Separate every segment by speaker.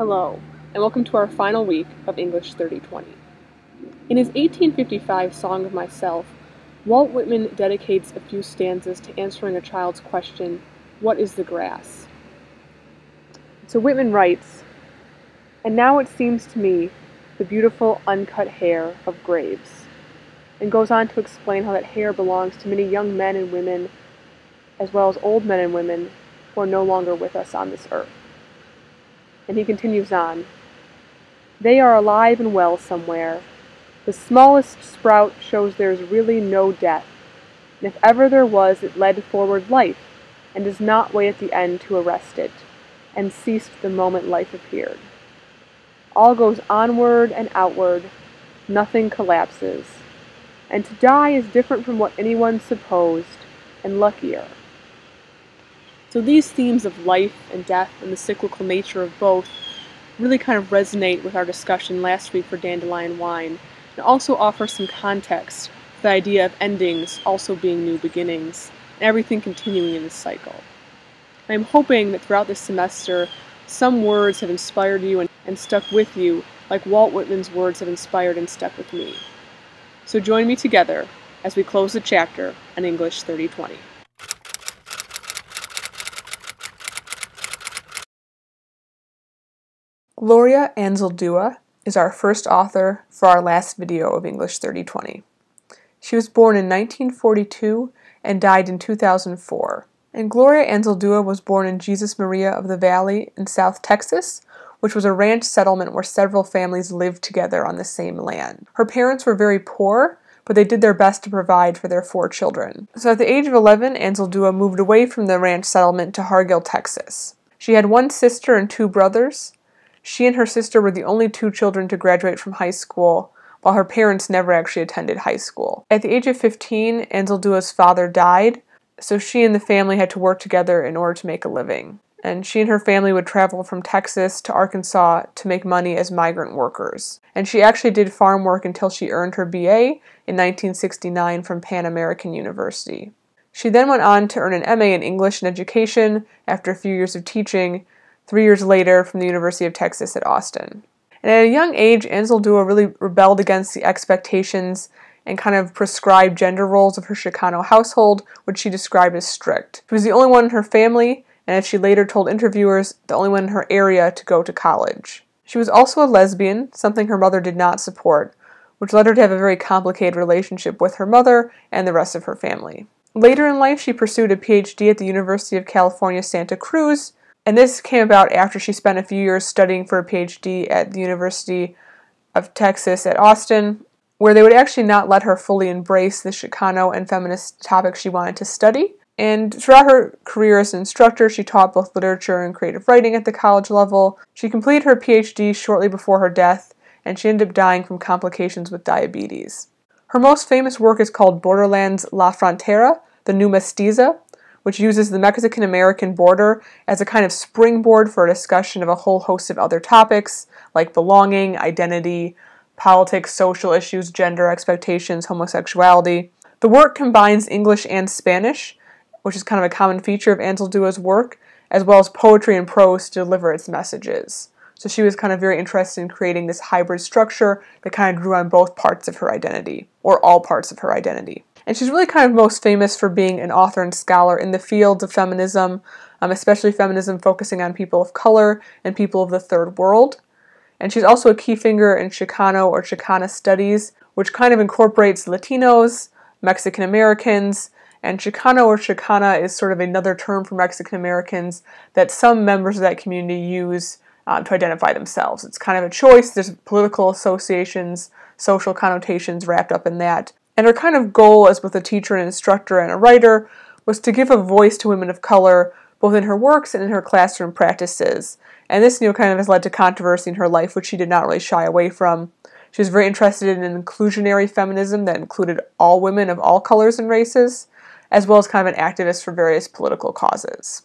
Speaker 1: Hello, and welcome to our final week of English 3020. In his 1855 Song of Myself, Walt Whitman dedicates a few stanzas to answering a child's question, What is the grass? So Whitman writes, And now it seems to me the beautiful uncut hair of graves, and goes on to explain how that hair belongs to many young men and women, as well as old men and women, who are no longer with us on this earth. And he continues on They are alive and well somewhere. The smallest sprout shows there is really no death, and if ever there was, it led forward life, and does not wait at the end to arrest it, and ceased the moment life appeared. All goes onward and outward, nothing collapses, and to die is different from what anyone supposed, and luckier. So these themes of life and death and the cyclical nature of both really kind of resonate with our discussion last week for Dandelion Wine, and also offer some context for the idea of endings also being new beginnings, and everything continuing in this cycle. I'm hoping that throughout this semester, some words have inspired you and, and stuck with you, like Walt Whitman's words have inspired and stuck with me. So join me together as we close the chapter on English 3020. Gloria Anzaldúa is our first author for our last video of English 3020. She was born in 1942 and died in 2004. And Gloria Anzaldúa was born in Jesus Maria of the Valley in South Texas, which was a ranch settlement where several families lived together on the same land. Her parents were very poor, but they did their best to provide for their four children. So at the age of 11, Anzaldúa moved away from the ranch settlement to Hargill, Texas. She had one sister and two brothers, she and her sister were the only two children to graduate from high school, while her parents never actually attended high school. At the age of 15, Anzaldúa's father died, so she and the family had to work together in order to make a living. And she and her family would travel from Texas to Arkansas to make money as migrant workers. And she actually did farm work until she earned her BA in 1969 from Pan American University. She then went on to earn an MA in English and Education after a few years of teaching three years later from the University of Texas at Austin. And at a young age, Anzaldúa really rebelled against the expectations and kind of prescribed gender roles of her Chicano household, which she described as strict. She was the only one in her family, and as she later told interviewers, the only one in her area to go to college. She was also a lesbian, something her mother did not support, which led her to have a very complicated relationship with her mother and the rest of her family. Later in life, she pursued a PhD at the University of California, Santa Cruz, and this came about after she spent a few years studying for a PhD at the University of Texas at Austin, where they would actually not let her fully embrace the Chicano and feminist topics she wanted to study. And throughout her career as an instructor, she taught both literature and creative writing at the college level. She completed her PhD shortly before her death, and she ended up dying from complications with diabetes. Her most famous work is called Borderlands La Frontera, The New Mestiza, which uses the Mexican American border as a kind of springboard for a discussion of a whole host of other topics like belonging, identity, politics, social issues, gender expectations, homosexuality. The work combines English and Spanish, which is kind of a common feature of Anzaldúa's work, as well as poetry and prose to deliver its messages. So she was kind of very interested in creating this hybrid structure that kind of drew on both parts of her identity, or all parts of her identity. And she's really kind of most famous for being an author and scholar in the fields of feminism, um, especially feminism focusing on people of color and people of the third world. And she's also a key figure in Chicano or Chicana studies, which kind of incorporates Latinos, Mexican Americans, and Chicano or Chicana is sort of another term for Mexican Americans that some members of that community use um, to identify themselves. It's kind of a choice. There's political associations, social connotations wrapped up in that. And her kind of goal as both a teacher and instructor and a writer was to give a voice to women of color both in her works and in her classroom practices. And this, you know, kind of has led to controversy in her life, which she did not really shy away from. She was very interested in an inclusionary feminism that included all women of all colors and races, as well as kind of an activist for various political causes.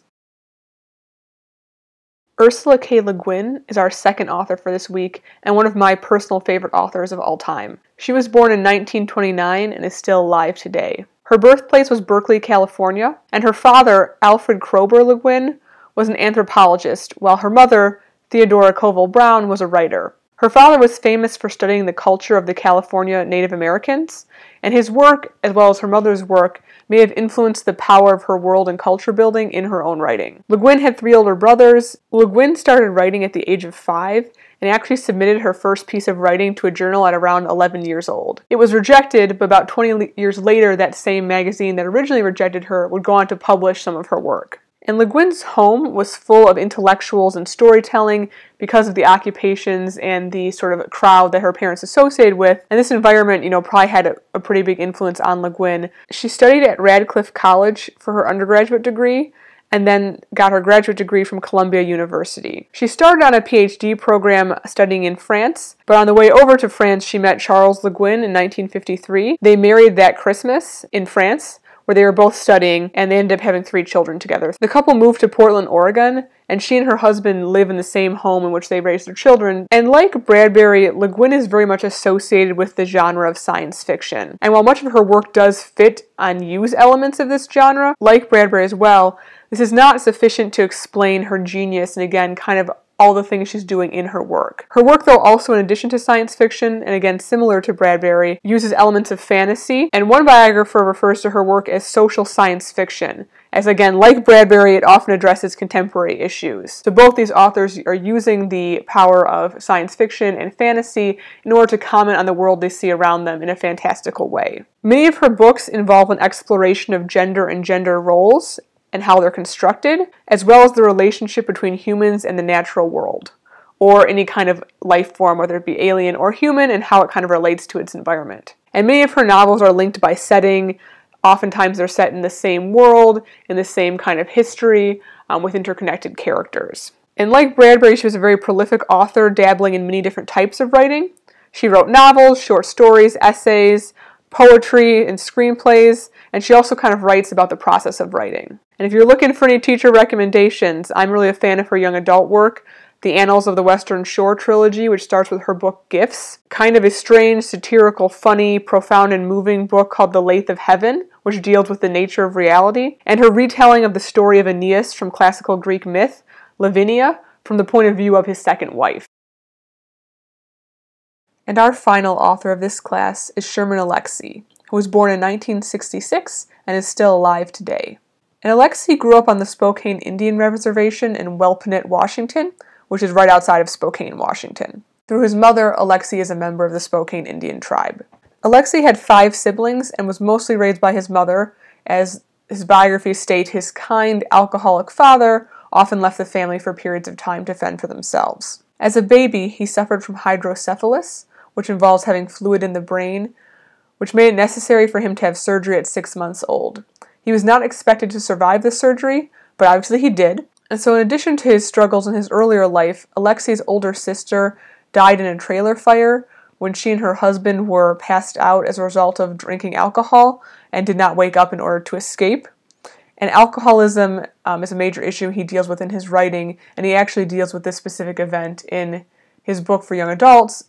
Speaker 1: Ursula K. Le Guin is our second author for this week and one of my personal favorite authors of all time. She was born in 1929 and is still alive today. Her birthplace was Berkeley, California, and her father, Alfred Kroeber Le Guin, was an anthropologist, while her mother, Theodora Covell Brown, was a writer. Her father was famous for studying the culture of the California Native Americans, and his work, as well as her mother's work, may have influenced the power of her world and culture building in her own writing. Le Guin had three older brothers. Le Guin started writing at the age of five and actually submitted her first piece of writing to a journal at around 11 years old. It was rejected, but about 20 years later, that same magazine that originally rejected her would go on to publish some of her work. And Le Guin's home was full of intellectuals and storytelling because of the occupations and the sort of crowd that her parents associated with. And this environment, you know, probably had a, a pretty big influence on Le Guin. She studied at Radcliffe College for her undergraduate degree and then got her graduate degree from Columbia University. She started on a PhD program studying in France, but on the way over to France, she met Charles Le Guin in 1953. They married that Christmas in France where they were both studying and they ended up having three children together. The couple moved to Portland, Oregon, and she and her husband live in the same home in which they raised their children. And like Bradbury, Le Guin is very much associated with the genre of science fiction. And while much of her work does fit and use elements of this genre, like Bradbury as well, this is not sufficient to explain her genius and again kind of all the things she's doing in her work. Her work, though, also in addition to science fiction, and again similar to Bradbury, uses elements of fantasy, and one biographer refers to her work as social science fiction, as again, like Bradbury, it often addresses contemporary issues. So both these authors are using the power of science fiction and fantasy in order to comment on the world they see around them in a fantastical way. Many of her books involve an exploration of gender and gender roles, and how they're constructed, as well as the relationship between humans and the natural world, or any kind of life form, whether it be alien or human, and how it kind of relates to its environment. And many of her novels are linked by setting. Oftentimes, they're set in the same world, in the same kind of history, um, with interconnected characters. And like Bradbury, she was a very prolific author, dabbling in many different types of writing. She wrote novels, short stories, essays, poetry, and screenplays, and she also kind of writes about the process of writing. And if you're looking for any teacher recommendations, I'm really a fan of her young adult work. The Annals of the Western Shore trilogy, which starts with her book Gifts, kind of a strange, satirical, funny, profound, and moving book called The Lathe of Heaven, which deals with the nature of reality, and her retelling of the story of Aeneas from classical Greek myth, Lavinia, from the point of view of his second wife. And our final author of this class is Sherman Alexie, who was born in 1966 and is still alive today. And Alexie grew up on the Spokane Indian Reservation in Wellpinit, Washington, which is right outside of Spokane, Washington. Through his mother, Alexie is a member of the Spokane Indian tribe. Alexie had five siblings and was mostly raised by his mother, as his biographies state his kind, alcoholic father often left the family for periods of time to fend for themselves. As a baby, he suffered from hydrocephalus, which involves having fluid in the brain, which made it necessary for him to have surgery at six months old. He was not expected to survive the surgery, but obviously he did. And so, in addition to his struggles in his earlier life, Alexie's older sister died in a trailer fire when she and her husband were passed out as a result of drinking alcohol and did not wake up in order to escape. And alcoholism um, is a major issue he deals with in his writing, and he actually deals with this specific event in his book for young adults,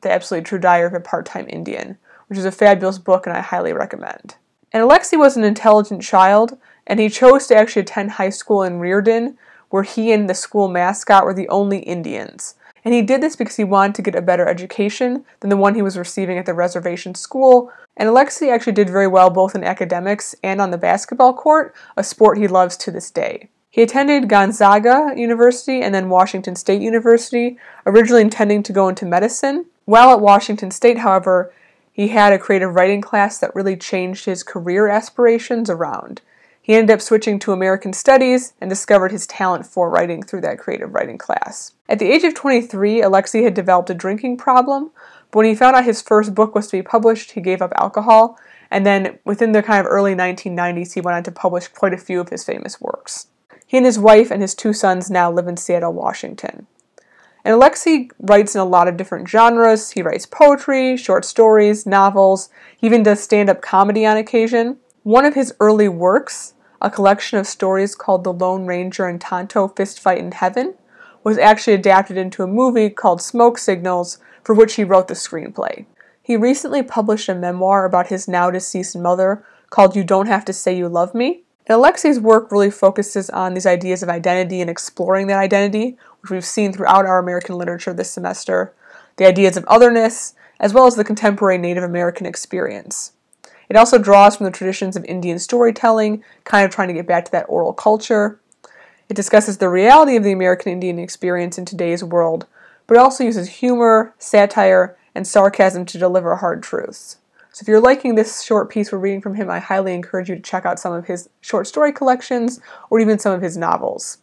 Speaker 1: The Absolutely True Diary of a Part Time Indian which is a fabulous book and I highly recommend. And Alexie was an intelligent child, and he chose to actually attend high school in Reardan, where he and the school mascot were the only Indians. And he did this because he wanted to get a better education than the one he was receiving at the reservation school. And Alexie actually did very well both in academics and on the basketball court, a sport he loves to this day. He attended Gonzaga University and then Washington State University, originally intending to go into medicine. While at Washington State, however, he had a creative writing class that really changed his career aspirations around. He ended up switching to American Studies and discovered his talent for writing through that creative writing class. At the age of 23, Alexie had developed a drinking problem, but when he found out his first book was to be published, he gave up alcohol, and then within the kind of early 1990s, he went on to publish quite a few of his famous works. He and his wife and his two sons now live in Seattle, Washington. And Alexie writes in a lot of different genres. He writes poetry, short stories, novels. He even does stand up comedy on occasion. One of his early works, a collection of stories called The Lone Ranger and Tonto Fistfight in Heaven, was actually adapted into a movie called Smoke Signals, for which he wrote the screenplay. He recently published a memoir about his now deceased mother called You Don't Have to Say You Love Me. And Alexie's work really focuses on these ideas of identity and exploring that identity, which we've seen throughout our American literature this semester, the ideas of otherness, as well as the contemporary Native American experience. It also draws from the traditions of Indian storytelling, kind of trying to get back to that oral culture. It discusses the reality of the American Indian experience in today's world, but it also uses humor, satire, and sarcasm to deliver hard truths. So if you're liking this short piece we're reading from him, I highly encourage you to check out some of his short story collections or even some of his novels.